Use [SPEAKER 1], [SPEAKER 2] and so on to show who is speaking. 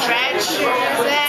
[SPEAKER 1] contractures